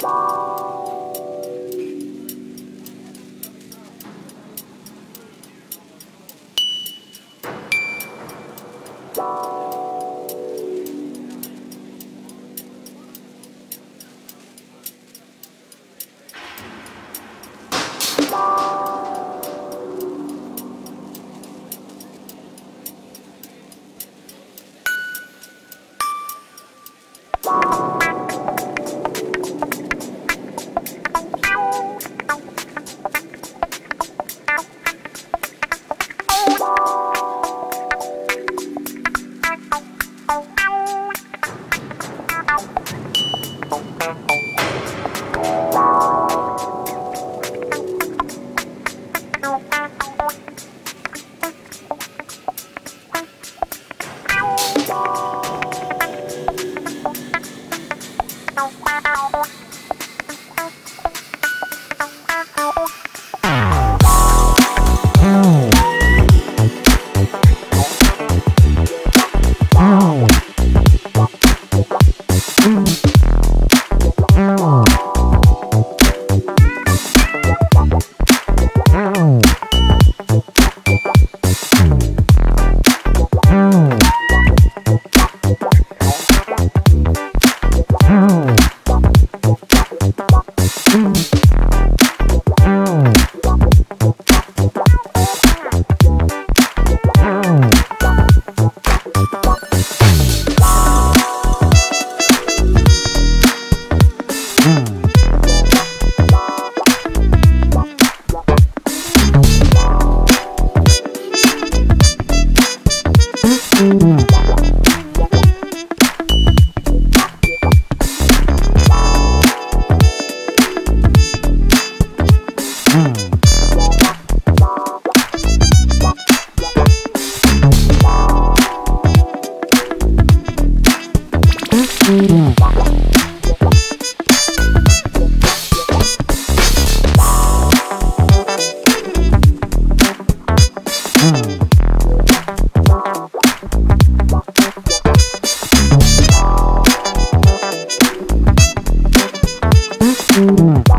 Bye. Wow. Müzik Mm-hmm.